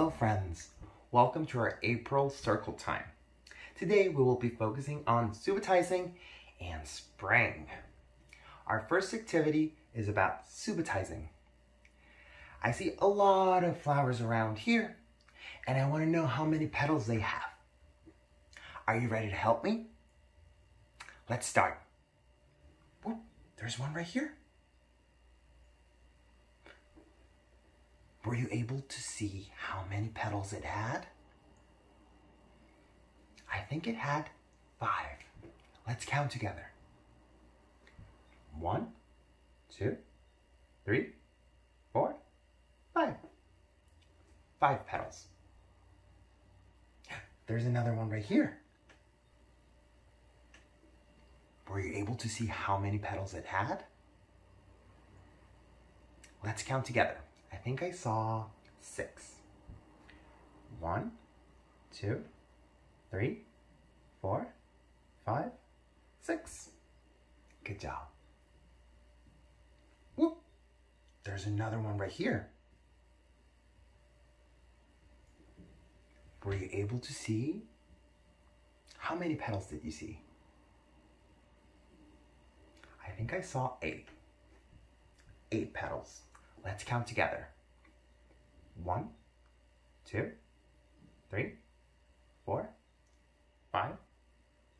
Hello friends, welcome to our April Circle Time. Today we will be focusing on subitizing and spring. Our first activity is about subitizing. I see a lot of flowers around here and I want to know how many petals they have. Are you ready to help me? Let's start. Oh, there's one right here. Were you able to see how many petals it had? I think it had five. Let's count together. One, two, three, four, five. Five petals. There's another one right here. Were you able to see how many petals it had? Let's count together. I think I saw six. One, two, three, four, five, six. Good job. Whoop. There's another one right here. Were you able to see? How many petals did you see? I think I saw eight. Eight petals. Let's count together. One, two, three, four, five,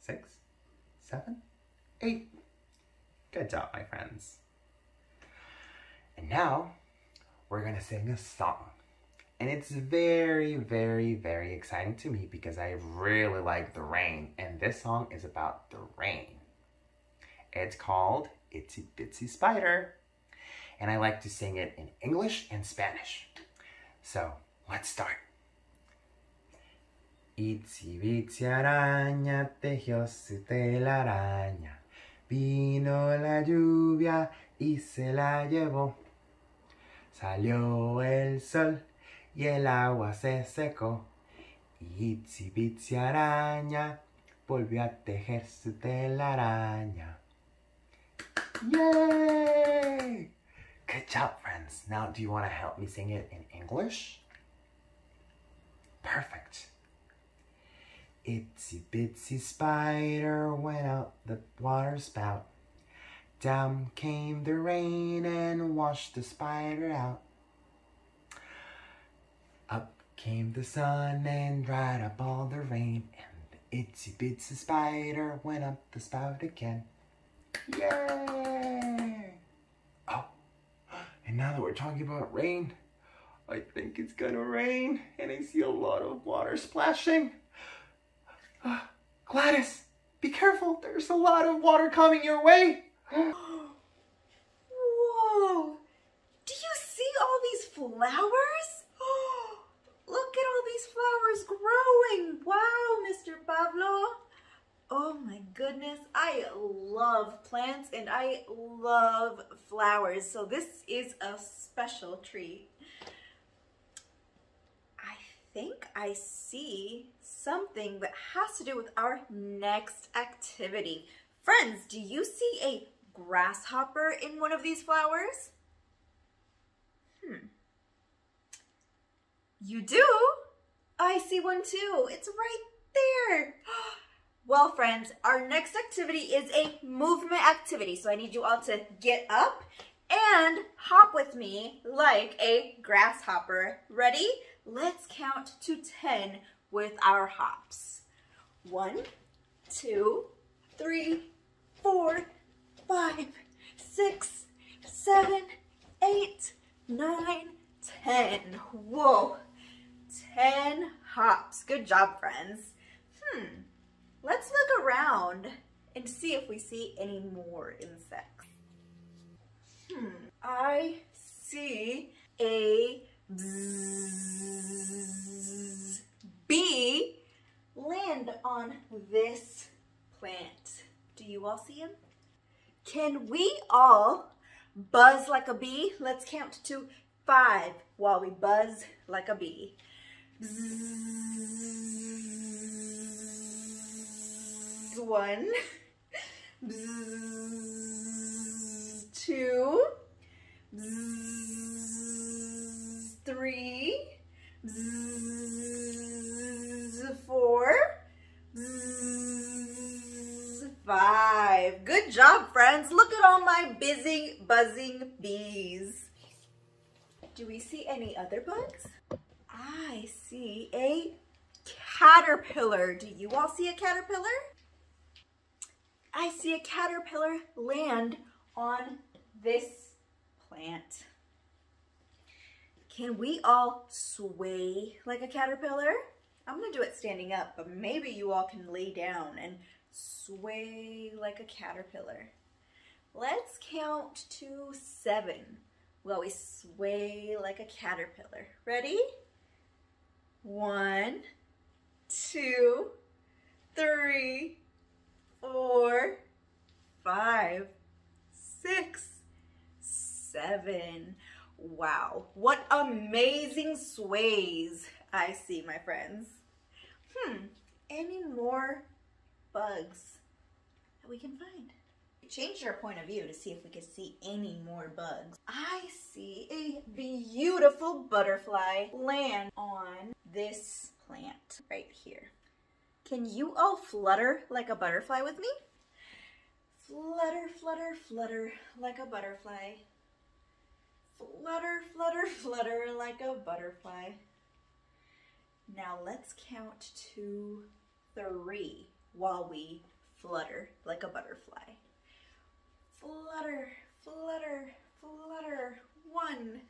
six, seven, eight. Good job, my friends. And now we're gonna sing a song. And it's very, very, very exciting to me because I really like the rain. And this song is about the rain. It's called Itsy Bitsy Spider and I like to sing it in English and Spanish. So let's start. Itsy bitsy araña tejió su telaraña. Vino la lluvia y se la llevó. Salió el sol y el agua se secó. Itsy bitsy araña volvió a tejer su telaraña. Yay! Good job, friends. Now, do you want to help me sing it in English? Perfect. Itsy bitsy spider went up the water spout. Down came the rain and washed the spider out. Up came the sun and dried up all the rain. And the itsy bitsy spider went up the spout again. Yay! And now that we're talking about rain, I think it's gonna rain and I see a lot of water splashing. Uh, Gladys, be careful. There's a lot of water coming your way. Whoa! Do you see all these flowers? Look at all these flowers growing. Wow, Mr. Pablo. Oh my goodness, I love plants and I love flowers. So this is a special treat. I think I see something that has to do with our next activity. Friends, do you see a grasshopper in one of these flowers? Hmm. You do? I see one too. It's right there. Well, friends, our next activity is a movement activity. So I need you all to get up and hop with me like a grasshopper. Ready? Let's count to 10 with our hops. One, two, three, four, five, six, seven, eight, nine, ten. Whoa, 10 hops. Good job, friends. Hmm. Let's look around and see if we see any more insects. Hmm, I see a bee land on this plant. Do you all see him? Can we all buzz like a bee? Let's count to five while we buzz like a bee. Bzzz Bzz one, bzz two, bzz three, bzz four, bzz five. Good job, friends. Look at all my busy, buzzing bees. Do we see any other bugs? I see a caterpillar. Do you all see a caterpillar? I see a caterpillar land on this plant. Can we all sway like a caterpillar? I'm gonna do it standing up, but maybe you all can lay down and sway like a caterpillar. Let's count to seven we sway like a caterpillar. Ready? One, two, three, four, five, six, seven. Wow, what amazing sways I see, my friends. Hmm, any more bugs that we can find? Change our point of view to see if we can see any more bugs. I see a beautiful butterfly land on this plant right here. Can you all flutter like a butterfly with me? Flutter, flutter, flutter like a butterfly. Flutter, flutter, flutter like a butterfly. Now let's count to three while we flutter like a butterfly. Flutter, flutter, flutter. One,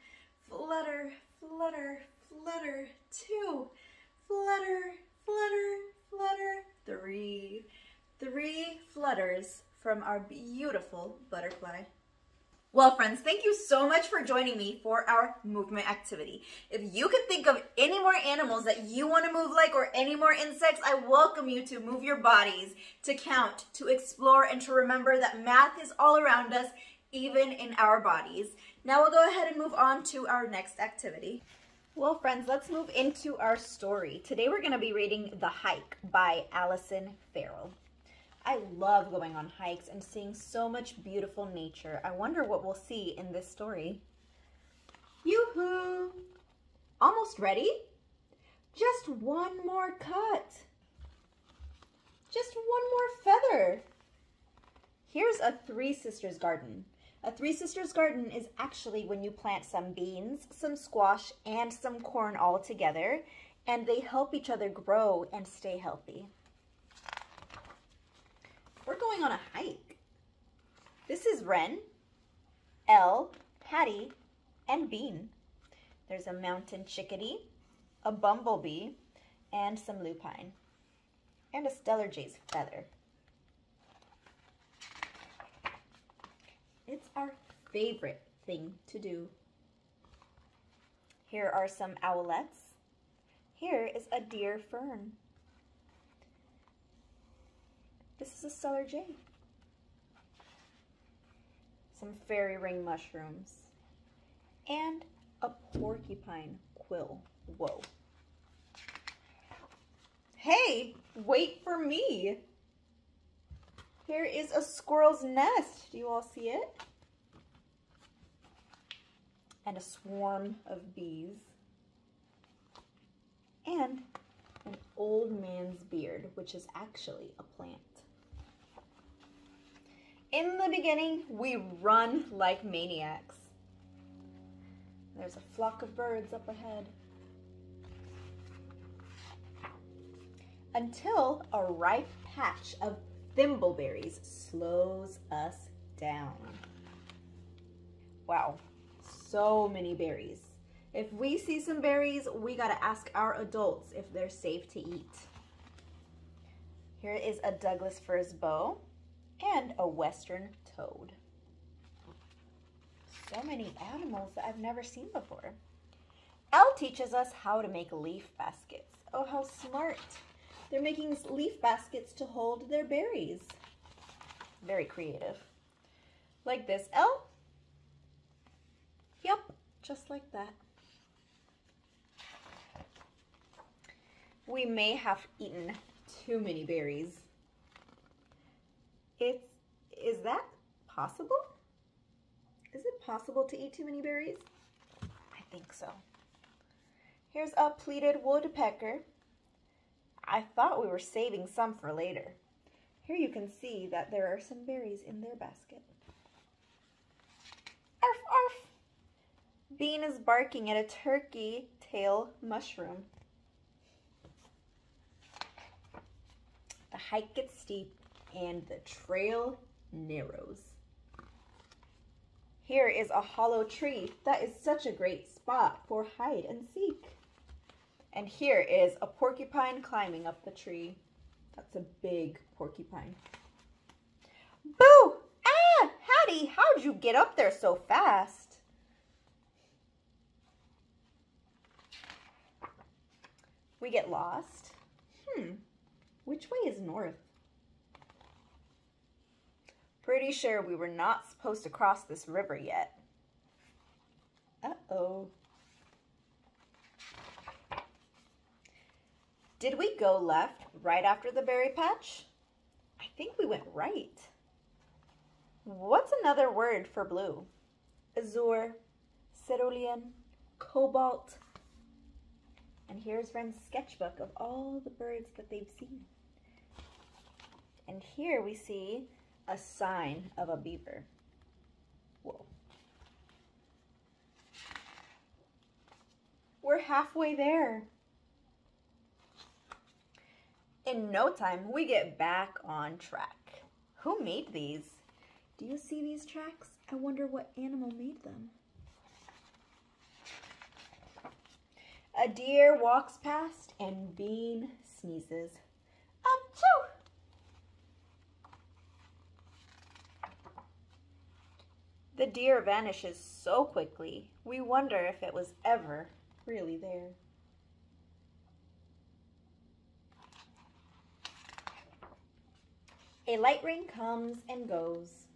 flutter, flutter, flutter. Two, flutter, flutter, flutter. Three, three flutters from our beautiful butterfly. Well, friends, thank you so much for joining me for our movement activity. If you can think of any more animals that you want to move like or any more insects, I welcome you to move your bodies, to count, to explore, and to remember that math is all around us, even in our bodies. Now we'll go ahead and move on to our next activity. Well, friends, let's move into our story. Today we're going to be reading The Hike by Alison Farrell. I love going on hikes and seeing so much beautiful nature. I wonder what we'll see in this story. Yoo-hoo! Almost ready? Just one more cut. Just one more feather. Here's a Three Sisters garden. A Three Sisters garden is actually when you plant some beans, some squash, and some corn all together, and they help each other grow and stay healthy. We're going on a hike. This is Wren, Elle, Hattie, and Bean. There's a mountain chickadee, a bumblebee, and some lupine, and a Steller jay's feather. It's our favorite thing to do. Here are some owlets. Here is a deer fern. This is a Steller jay. Some fairy ring mushrooms. And a porcupine quill. Whoa. Hey, wait for me. Here is a squirrel's nest. Do you all see it? And a swarm of bees. And an old man's beard, which is actually a plant. In the beginning, we run like maniacs. There's a flock of birds up ahead. Until a ripe patch of thimbleberries slows us down. Wow, so many berries. If we see some berries, we gotta ask our adults if they're safe to eat. Here is a Douglas firs bough and a western toad. So many animals that I've never seen before. Elle teaches us how to make leaf baskets. Oh, how smart. They're making leaf baskets to hold their berries. Very creative. Like this, L. Yep, just like that. We may have eaten too many berries. It's, is that possible? Is it possible to eat too many berries? I think so. Here's a pileated woodpecker. I thought we were saving some for later. Here you can see that there are some berries in their basket. Arf, arf! Bean is barking at a turkey tail mushroom. The hike gets steep and the trail narrows. Here is a hollow tree. That is such a great spot for hide and seek. And here is a porcupine climbing up the tree. That's a big porcupine. Boo! Ah! Hattie, how'd you get up there so fast? We get lost. Hmm. Which way is north? Pretty sure we were not supposed to cross this river yet. Uh-oh. Did we go left right after the berry patch? I think we went right. What's another word for blue? Azure, cerulean, cobalt. And here's Wren's sketchbook of all the birds that they've seen. And here we see a sign of a beaver. Whoa. We're halfway there. In no time, we get back on track. Who made these? Do you see these tracks? I wonder what animal made them. A deer walks past and Bean sneezes. Achoo! The deer vanishes so quickly, we wonder if it was ever really there. A light rain comes and goes.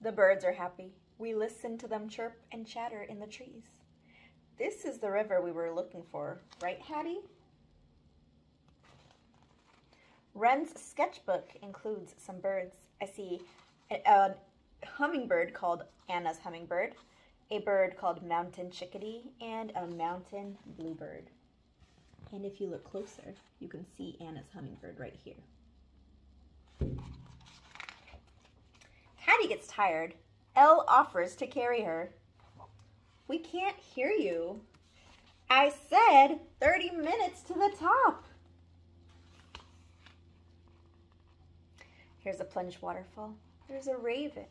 The birds are happy. We listen to them chirp and chatter in the trees. This is the river we were looking for, right, Hattie? Wren's sketchbook includes some birds. I see a, a hummingbird called Anna's hummingbird, a bird called mountain chickadee, and a mountain bluebird. And if you look closer, you can see Anna's hummingbird right here. Hattie gets tired. Elle offers to carry her. We can't hear you. I said 30 minutes to the top. Here's a plunge waterfall. There's a raven.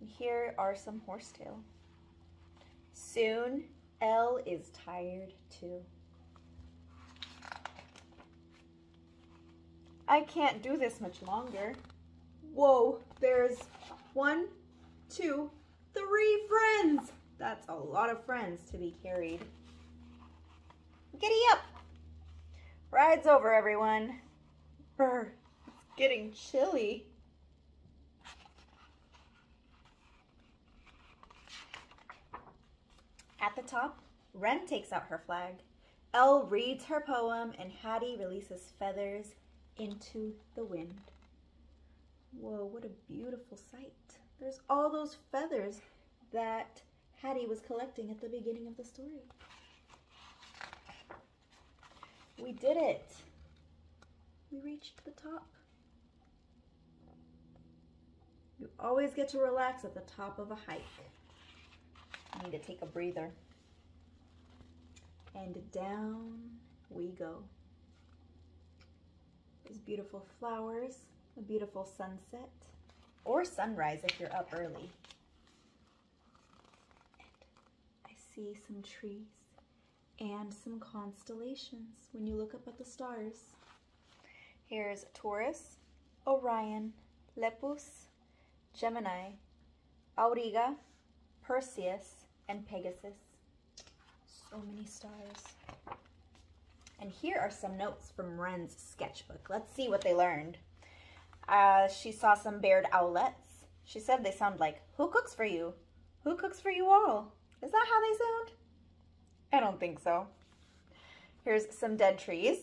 And here are some horsetail. Soon, Elle is tired too. I can't do this much longer. Whoa, there's one, two, three friends. That's a lot of friends to be carried. Giddy up. Ride's over, everyone. Brr, it's getting chilly. At the top, Wren takes out her flag. Elle reads her poem and Hattie releases feathers into the wind. Whoa, what a beautiful sight. There's all those feathers that Hattie was collecting at the beginning of the story. We did it. We reached the top. You always get to relax at the top of a hike. I need to take a breather. And down we go. There's beautiful flowers, a beautiful sunset, or sunrise if you're up early. And I see some trees and some constellations when you look up at the stars. Here's Taurus, Orion, Lepus, Gemini, Auriga, Perseus, and Pegasus. So many stars. And here are some notes from Wren's sketchbook. Let's see what they learned. Uh, she saw some barred owlets. She said they sound like, who cooks for you? Who cooks for you all? Is that how they sound? I don't think so. Here's some dead trees.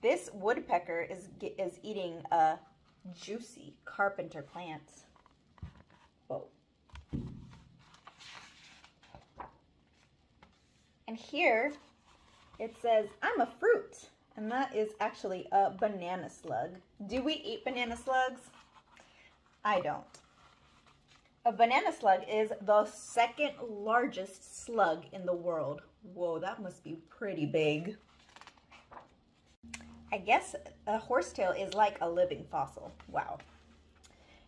This woodpecker is, is eating a juicy carpenter plant. Whoa. And here it says, I'm a fruit. And that is actually a banana slug. Do we eat banana slugs? I don't. A banana slug is the second largest slug in the world. Whoa, that must be pretty big. I guess a horsetail is like a living fossil. Wow.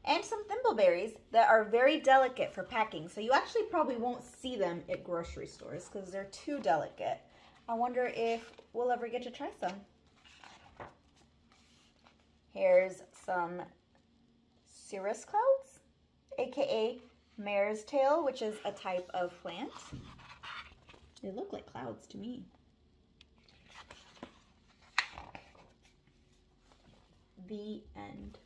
And some thimbleberries that are very delicate for packing. So you actually probably won't see them at grocery stores because they're too delicate. I wonder if we'll ever get to try some. Here's some cirrus clouds, aka mare's tail, which is a type of plant. They look like clouds to me. The end.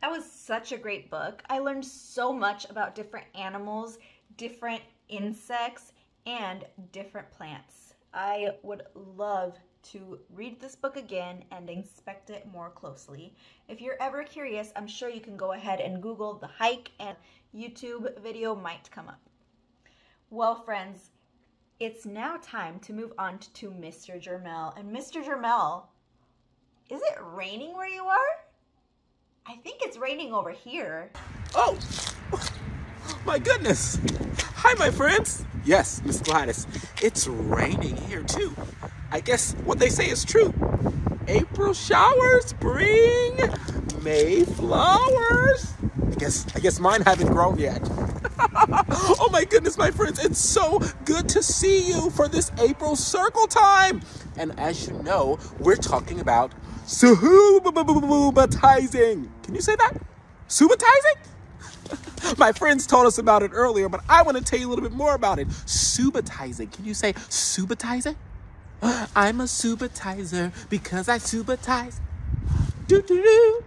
That was such a great book. I learned so much about different animals, different insects, and different plants. I would love to read this book again and inspect it more closely. If you're ever curious, I'm sure you can go ahead and Google the hike and YouTube video might come up. Well, friends, it's now time to move on to Mr. Jermel. And Mr. Jermel, is it raining where you are? I think it's raining over here. Oh, my goodness. Hi, my friends. Yes, Miss Gladys, it's raining here too. I guess what they say is true. April showers bring May flowers. I guess I guess mine haven't grown yet. oh my goodness, my friends, it's so good to see you for this April circle time. And as you know, we're talking about subitizing. Can you say that? Subitizing? My friends told us about it earlier, but I want to tell you a little bit more about it. Subitizing. Can you say subitizing? I'm a subitizer because I subitize. Do do do.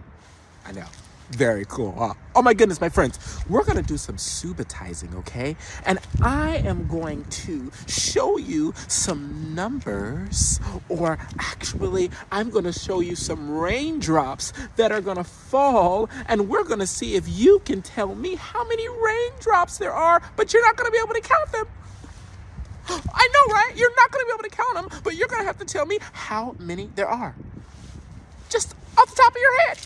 I know. Very cool. Huh? Oh my goodness, my friends. We're to do some subitizing, okay? And I am going to show you some numbers, or actually, I'm to show you some raindrops that are to fall, and we're to see if you can tell me how many raindrops there are, but you're not to be able to count them. I know, right? You're not to be able to count them, but you're to have to tell me how many there are. Just off the top of your head.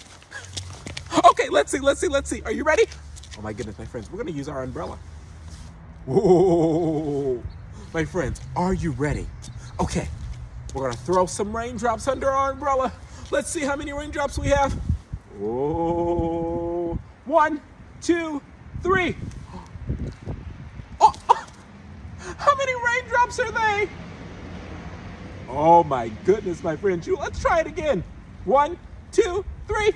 Okay, let's see, let's see, let's see. Are you ready? Oh my goodness, my friends, we're gonna use our umbrella. Whoa, my friends, are you ready? Okay, we're gonna throw some raindrops under our umbrella. Let's see how many raindrops we have. Whoa, one, two, three. Oh, oh. how many raindrops are they? Oh my goodness, my friends, you let's try it again. One, two, three.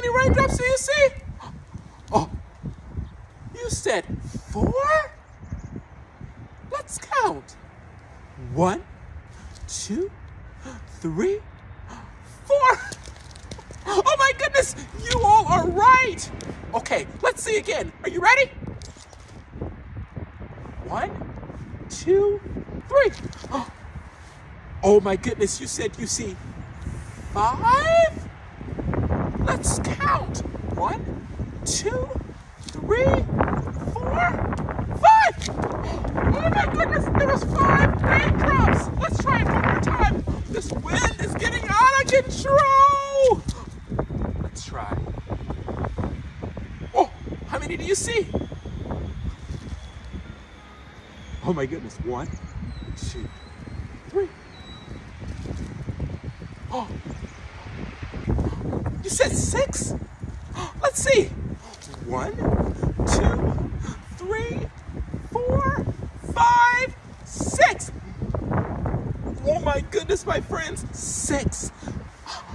Many raindrops do you see? Oh, you said four? Let's count. One, two, three, four. Oh my goodness, you all are right. Okay, let's see again. Are you ready? One, two, three. Oh my goodness, you said you see five? Let's count. One, two, three, four, five. Oh my goodness, there was five raindrops. Let's try it one more time. This wind is getting out of control. Let's try. Oh, how many do you see? Oh my goodness, one, two, three. Oh, you said six? Let's see. One, two, three, four, five, six. Oh my goodness, my friends, six.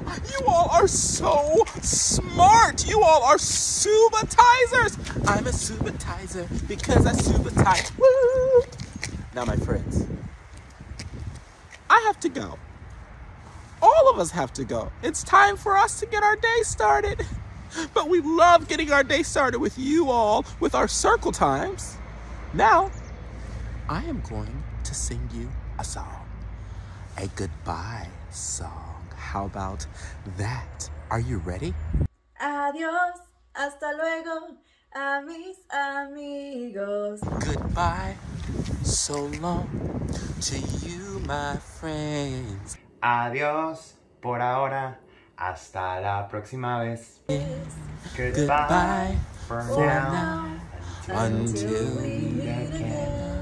You all are so smart. You all are subitizers. I'm a subitizer because I subitize. Woo! Now, my friends, I have to go of us have to go. It's time for us to get our day started. But we love getting our day started with you all, with our circle times. Now, I am going to sing you a song, a goodbye song. How about that? Are you ready? Adiós, hasta luego, a mis amigos. Goodbye, so long to you, my friends. Adiós por ahora. Hasta la próxima vez. Goodbye, Goodbye for, now. Until Until we again.